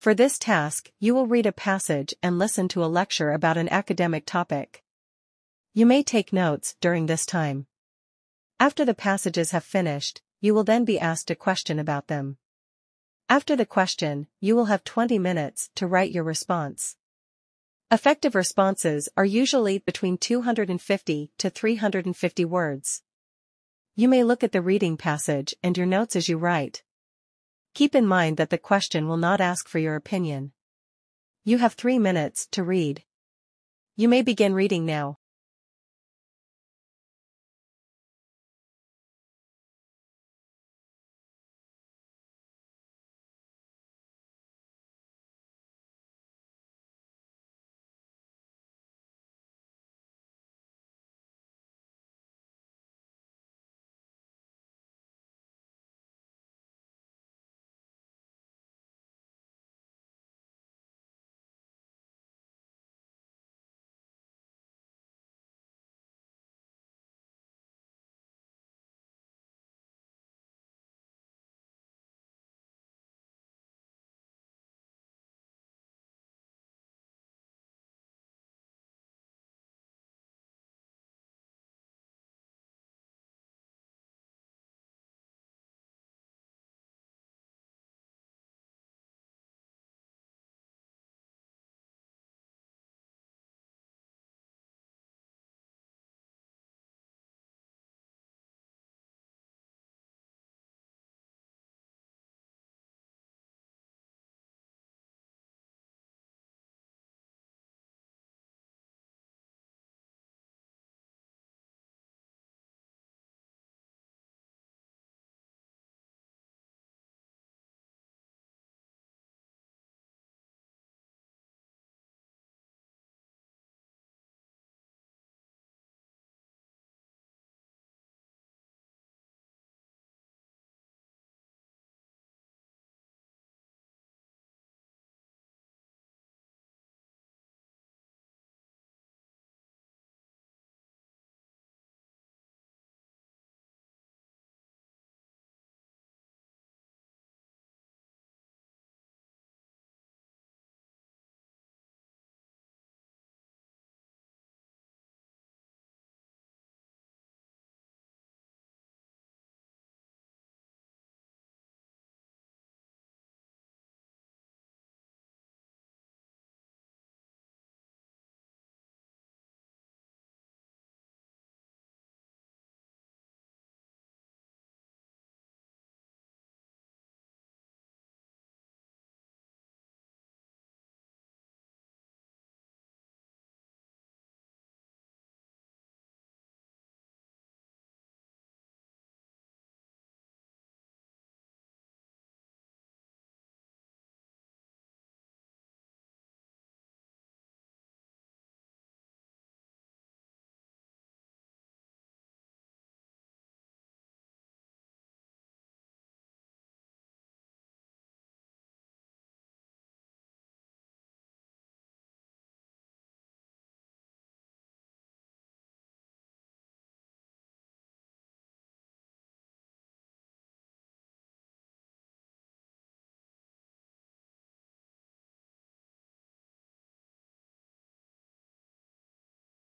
For this task, you will read a passage and listen to a lecture about an academic topic. You may take notes during this time. After the passages have finished, you will then be asked a question about them. After the question, you will have 20 minutes to write your response. Effective responses are usually between 250 to 350 words. You may look at the reading passage and your notes as you write. Keep in mind that the question will not ask for your opinion. You have three minutes to read. You may begin reading now.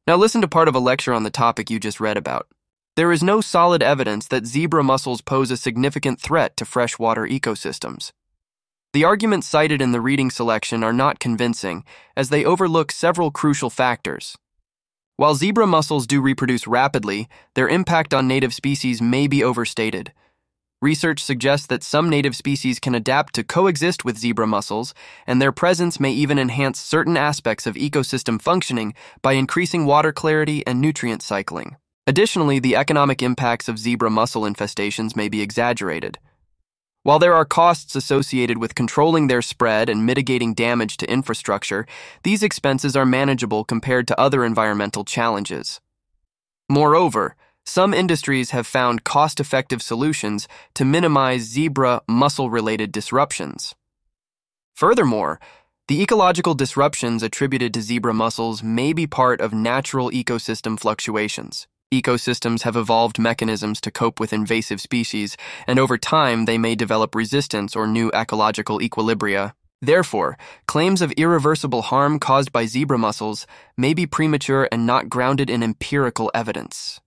Now listen to part of a lecture on the topic you just read about. There is no solid evidence that zebra mussels pose a significant threat to freshwater ecosystems. The arguments cited in the reading selection are not convincing, as they overlook several crucial factors. While zebra mussels do reproduce rapidly, their impact on native species may be overstated. Research suggests that some native species can adapt to coexist with zebra mussels, and their presence may even enhance certain aspects of ecosystem functioning by increasing water clarity and nutrient cycling. Additionally, the economic impacts of zebra mussel infestations may be exaggerated. While there are costs associated with controlling their spread and mitigating damage to infrastructure, these expenses are manageable compared to other environmental challenges. Moreover, some industries have found cost effective solutions to minimize zebra mussel related disruptions. Furthermore, the ecological disruptions attributed to zebra mussels may be part of natural ecosystem fluctuations. Ecosystems have evolved mechanisms to cope with invasive species, and over time they may develop resistance or new ecological equilibria. Therefore, claims of irreversible harm caused by zebra mussels may be premature and not grounded in empirical evidence.